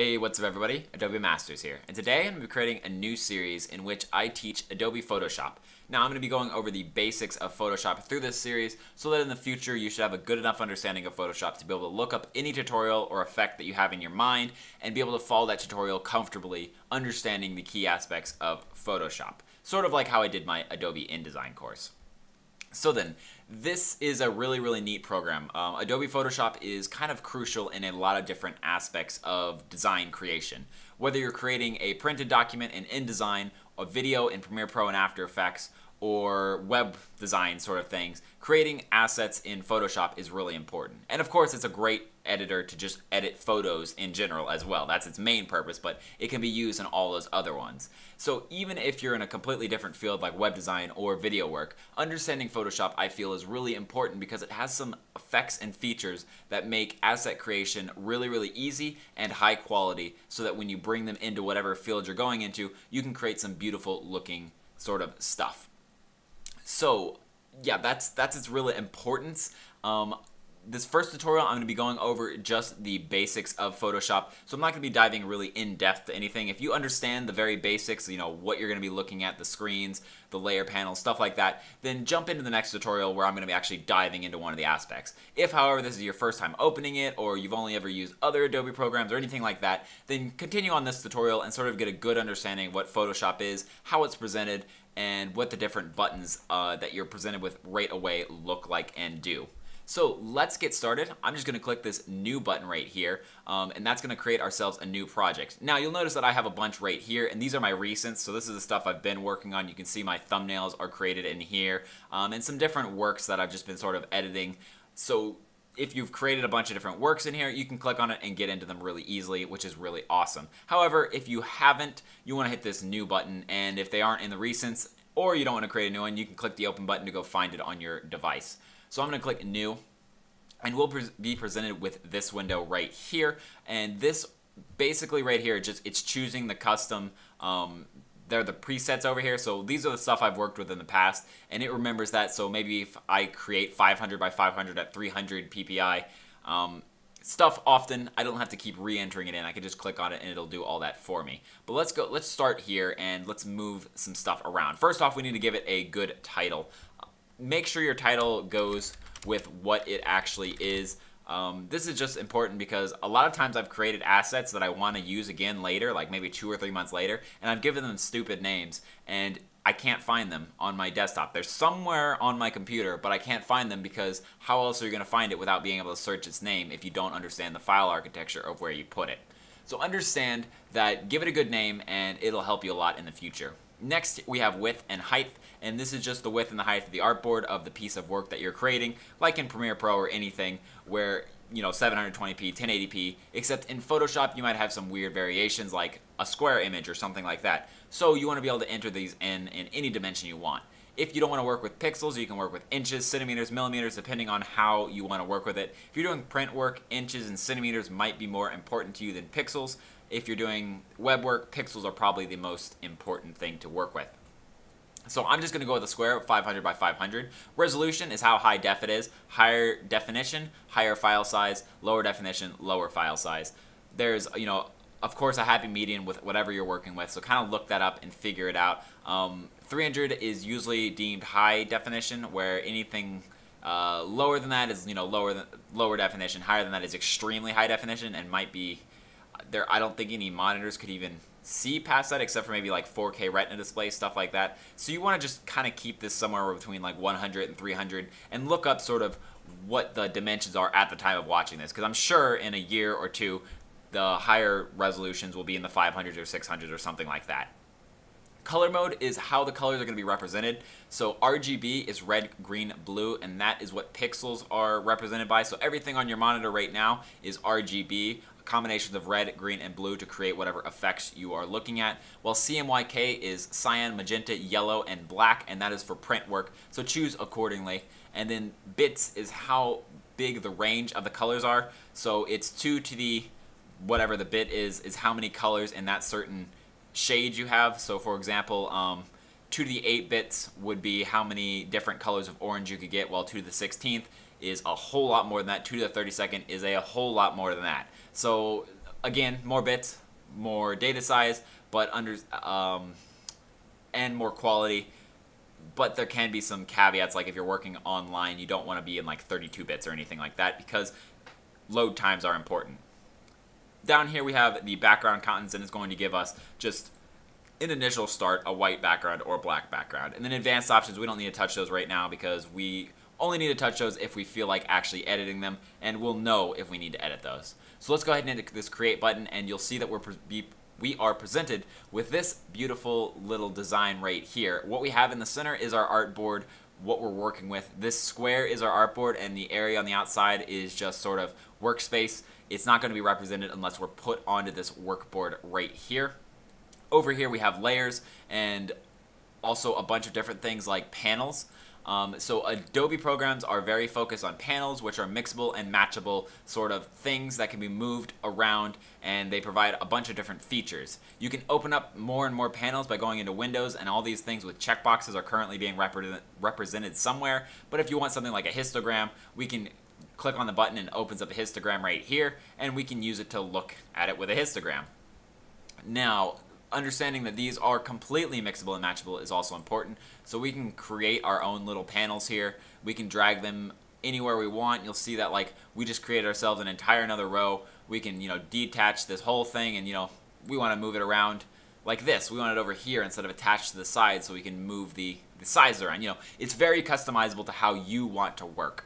Hey, what's up everybody? Adobe Masters here. And today I'm going to be creating a new series in which I teach Adobe Photoshop. Now I'm going to be going over the basics of Photoshop through this series so that in the future you should have a good enough understanding of Photoshop to be able to look up any tutorial or effect that you have in your mind and be able to follow that tutorial comfortably, understanding the key aspects of Photoshop. Sort of like how I did my Adobe InDesign course. So then, this is a really, really neat program. Um, Adobe Photoshop is kind of crucial in a lot of different aspects of design creation. Whether you're creating a printed document in InDesign, a video in Premiere Pro and After Effects, or web design sort of things, creating assets in Photoshop is really important. And of course, it's a great editor to just edit photos in general as well. That's its main purpose, but it can be used in all those other ones. So even if you're in a completely different field like web design or video work, understanding Photoshop I feel is really important because it has some effects and features that make asset creation really, really easy and high quality so that when you bring them into whatever field you're going into, you can create some beautiful looking sort of stuff. So yeah, that's that's its real importance. Um, this first tutorial, I'm going to be going over just the basics of Photoshop. So I'm not going to be diving really in depth to anything. If you understand the very basics, you know, what you're going to be looking at, the screens, the layer panels, stuff like that, then jump into the next tutorial where I'm going to be actually diving into one of the aspects. If, however, this is your first time opening it or you've only ever used other Adobe programs or anything like that, then continue on this tutorial and sort of get a good understanding of what Photoshop is, how it's presented, and what the different buttons uh, that you're presented with right away look like and do. So let's get started. I'm just going to click this new button right here, um, and that's going to create ourselves a new project. Now you'll notice that I have a bunch right here, and these are my recents. So this is the stuff I've been working on. You can see my thumbnails are created in here, um, and some different works that I've just been sort of editing. So if you've created a bunch of different works in here, you can click on it and get into them really easily, which is really awesome. However, if you haven't, you want to hit this new button, and if they aren't in the recents, or you don't want to create a new one, you can click the open button to go find it on your device. So I'm going to click new and we'll pre be presented with this window right here. And this basically right here, just it's choosing the custom um, they're the presets over here. So these are the stuff I've worked with in the past, and it remembers that. So maybe if I create 500 by 500 at 300 ppi, um, stuff often I don't have to keep re-entering it in. I can just click on it and it'll do all that for me. But let's go. Let's start here and let's move some stuff around. First off, we need to give it a good title make sure your title goes with what it actually is. Um, this is just important because a lot of times I've created assets that I want to use again later, like maybe two or three months later, and I've given them stupid names, and I can't find them on my desktop. They're somewhere on my computer, but I can't find them because how else are you going to find it without being able to search its name if you don't understand the file architecture of where you put it? So understand that give it a good name and it'll help you a lot in the future. Next, we have width and height, and this is just the width and the height of the artboard of the piece of work that you're creating, like in Premiere Pro or anything, where you know 720p 1080p except in photoshop you might have some weird variations like a square image or something like that. So you want to be able to enter these in in any dimension you want. If you don't want to work with pixels you can work with inches centimeters millimeters depending on how you want to work with it. If you're doing print work inches and centimeters might be more important to you than pixels if you're doing web work, pixels are probably the most important thing to work with. So I'm just going to go with a square of 500 by 500. Resolution is how high def it is. Higher definition, higher file size. Lower definition, lower file size. There's, you know, of course, a happy median with whatever you're working with. So kind of look that up and figure it out. Um, 300 is usually deemed high definition, where anything uh, lower than that is, you know, lower than lower definition. Higher than that is extremely high definition and might be there I don't think any monitors could even see past that except for maybe like 4K retina display stuff like that. So you want to just kind of keep this somewhere between like 100 and 300 and look up sort of what the dimensions are at the time of watching this because I'm sure in a year or two the higher resolutions will be in the 500s or 600s or something like that. Color mode is how the colors are going to be represented. So RGB is red, green, blue, and that is what pixels are represented by. So everything on your monitor right now is RGB combinations of red, green, and blue to create whatever effects you are looking at, while CMYK is cyan, magenta, yellow, and black, and that is for print work, so choose accordingly. And then bits is how big the range of the colors are, so it's 2 to the whatever the bit is, is how many colors in that certain shade you have. So for example, um, 2 to the 8 bits would be how many different colors of orange you could get, while 2 to the 16th is a whole lot more than that. 2 to the 32nd is a whole lot more than that. So again, more bits, more data size, but under um, and more quality. But there can be some caveats, like if you're working online, you don't want to be in like 32 bits or anything like that because load times are important. Down here we have the background contents, and it's going to give us just an initial start, a white background or black background. And then advanced options, we don't need to touch those right now because we only need to touch those if we feel like actually editing them, and we'll know if we need to edit those. So let's go ahead and hit this create button, and you'll see that we're we are presented with this beautiful little design right here. What we have in the center is our artboard, what we're working with. This square is our artboard, and the area on the outside is just sort of workspace. It's not going to be represented unless we're put onto this workboard right here. Over here we have layers and also a bunch of different things like panels. Um, so Adobe programs are very focused on panels, which are mixable and matchable sort of things that can be moved around, and they provide a bunch of different features. You can open up more and more panels by going into Windows, and all these things with checkboxes are currently being repre represented somewhere. But if you want something like a histogram, we can click on the button and opens up a histogram right here, and we can use it to look at it with a histogram. Now, understanding that these are completely mixable and matchable is also important. So we can create our own little panels here. We can drag them anywhere we want. You'll see that like we just created ourselves an entire another row. We can, you know, detach this whole thing and, you know, we want to move it around like this. We want it over here instead of attached to the side so we can move the, the size around. You know, it's very customizable to how you want to work.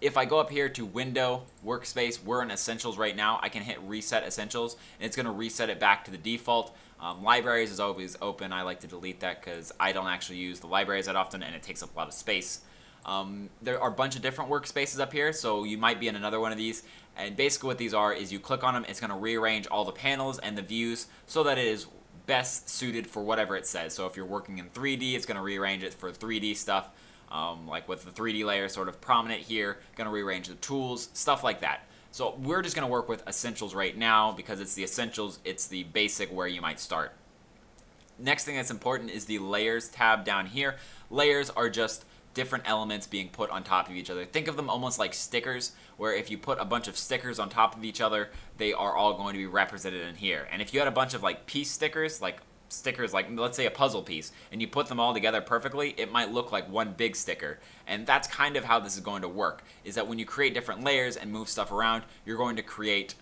If I go up here to Window, Workspace, we're in Essentials right now. I can hit Reset Essentials, and it's going to reset it back to the default. Um, libraries is always open. I like to delete that because I don't actually use the libraries that often and it takes up a lot of space. Um, there are a bunch of different workspaces up here, so you might be in another one of these. And basically what these are is you click on them, it's going to rearrange all the panels and the views so that it is best suited for whatever it says. So if you're working in 3D, it's going to rearrange it for 3D stuff, um, like with the 3D layer sort of prominent here, to rearrange the tools, stuff like that. So we're just to work with essentials right now because it's the essentials, it's the basic where you might start. Next thing that's important is the layers tab down here. Layers are just different elements being put on top of each other. Think of them almost like stickers, where if you put a bunch of stickers on top of each other, they are all going to be represented in here. And if you had a bunch of like piece stickers, like stickers like let's say a puzzle piece and you put them all together perfectly it might look like one big sticker. And that's kind of how this is going to work is that when you create different layers and move stuff around you're going to create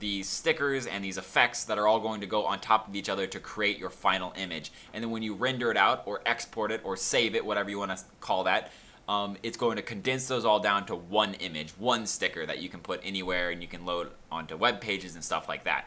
these stickers and these effects that are all going to go on top of each other to create your final image. And then when you render it out or export it or save it whatever you want to call that um, it's going to condense those all down to one image one sticker that you can put anywhere and you can load onto web pages and stuff like that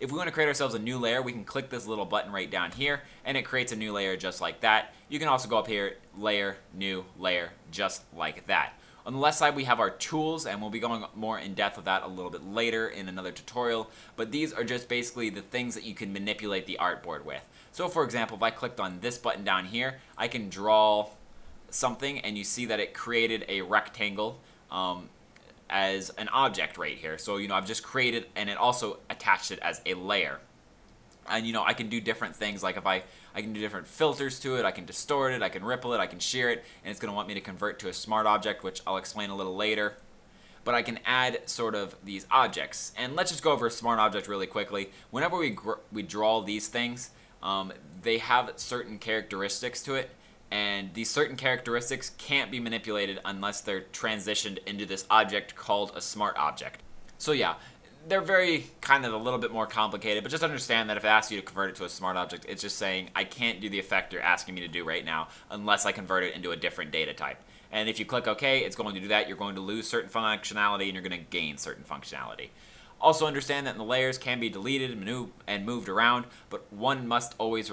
if we want to create ourselves a new layer, we can click this little button right down here, and it creates a new layer just like that. You can also go up here, layer, new, layer, just like that. On the left side, we have our tools, and we'll be going more in depth with that a little bit later in another tutorial, but these are just basically the things that you can manipulate the artboard with. So for example, if I clicked on this button down here, I can draw something, and you see that it created a rectangle. Um, as an object right here. So, you know, I've just created and it also attached it as a layer. And, you know, I can do different things like if I, I can do different filters to it, I can distort it, I can ripple it, I can shear it, and it's going to want me to convert to a smart object, which I'll explain a little later. But I can add sort of these objects. And let's just go over a smart object really quickly. Whenever we, we draw these things, um, they have certain characteristics to it and these certain characteristics can't be manipulated unless they're transitioned into this object called a smart object. So yeah, they're very kind of a little bit more complicated, but just understand that if it asks you to convert it to a smart object, it's just saying, I can't do the effect you're asking me to do right now unless I convert it into a different data type. And if you click OK, it's going to do that. You're going to lose certain functionality and you're going to gain certain functionality. Also understand that the layers can be deleted and moved around, but one must always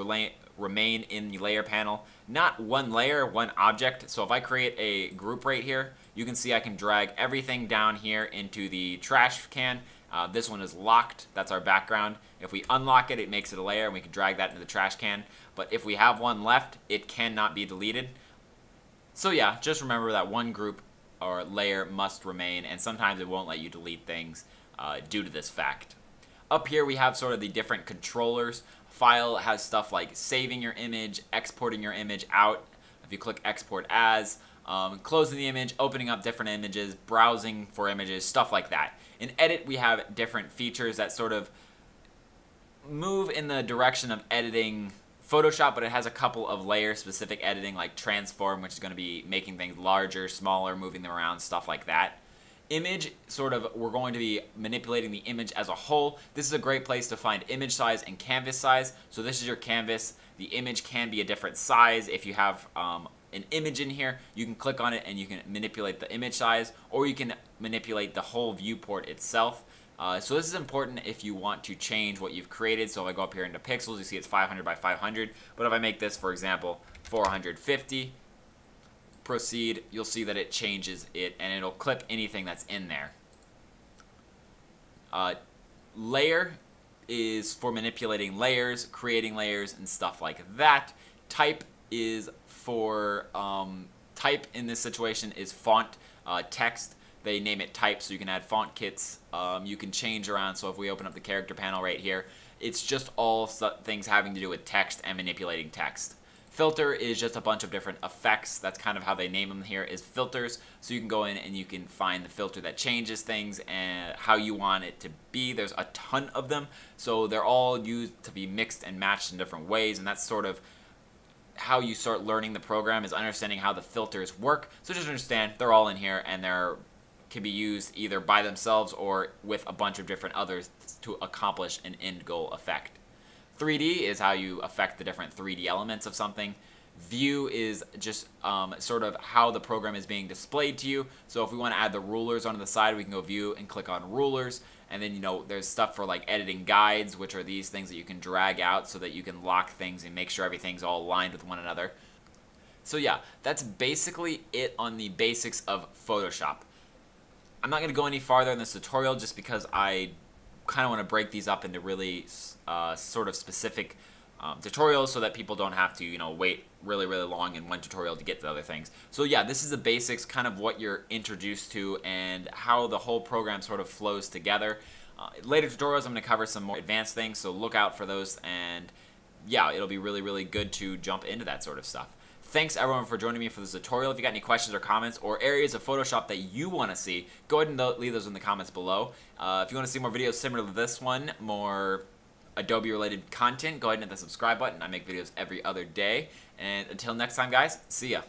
remain in the layer panel. Not one layer, one object. So if I create a group right here, you can see I can drag everything down here into the trash can. Uh, this one is locked. That's our background. If we unlock it, it makes it a layer, and we can drag that into the trash can. But if we have one left, it cannot be deleted. So yeah, just remember that one group or layer must remain, and sometimes it won't let you delete things uh, due to this fact. Up here we have sort of the different controllers. File has stuff like saving your image, exporting your image out. If you click export as, um, closing the image, opening up different images, browsing for images, stuff like that. In Edit, we have different features that sort of move in the direction of editing Photoshop, but it has a couple of layer specific editing like transform, which is going to be making things larger, smaller, moving them around, stuff like that. Image, sort of, we're going to be manipulating the image as a whole. This is a great place to find image size and canvas size. So this is your canvas. The image can be a different size. If you have um, an image in here, you can click on it and you can manipulate the image size, or you can manipulate the whole viewport itself. Uh, so this is important if you want to change what you've created. So if I go up here into pixels, you see it's 500 by 500. But if I make this, for example, 450, proceed, you'll see that it changes it and it'll clip anything that's in there. Uh, layer is for manipulating layers, creating layers, and stuff like that. Type is for, um, type in this situation is font, uh, text, they name it type so you can add font kits. Um, you can change around. So if we open up the character panel right here, it's just all things having to do with text and manipulating text. Filter is just a bunch of different effects. That's kind of how they name them here is filters. So you can go in and you can find the filter that changes things and how you want it to be. There's a ton of them. So they're all used to be mixed and matched in different ways. And that's sort of how you start learning the program is understanding how the filters work. So just understand they're all in here and they're can be used either by themselves or with a bunch of different others to accomplish an end goal effect. 3D is how you affect the different 3D elements of something. View is just um, sort of how the program is being displayed to you. So if we want to add the rulers onto the side, we can go view and click on rulers. And then, you know, there's stuff for like editing guides, which are these things that you can drag out so that you can lock things and make sure everything's all aligned with one another. So yeah, that's basically it on the basics of Photoshop. I'm not going to go any farther in this tutorial just because I kind of want to break these up into really uh, sort of specific um, tutorials so that people don't have to, you know, wait really, really long in one tutorial to get to other things. So yeah, this is the basics, kind of what you're introduced to and how the whole program sort of flows together. Uh, later tutorials, I'm going to cover some more advanced things, so look out for those, and yeah, it'll be really, really good to jump into that sort of stuff. Thanks everyone for joining me for this tutorial. If you got any questions or comments or areas of Photoshop that you want to see, go ahead and leave those in the comments below. Uh, if you want to see more videos similar to this one, more Adobe related content, go ahead and hit the subscribe button. I make videos every other day. And until next time guys, see ya.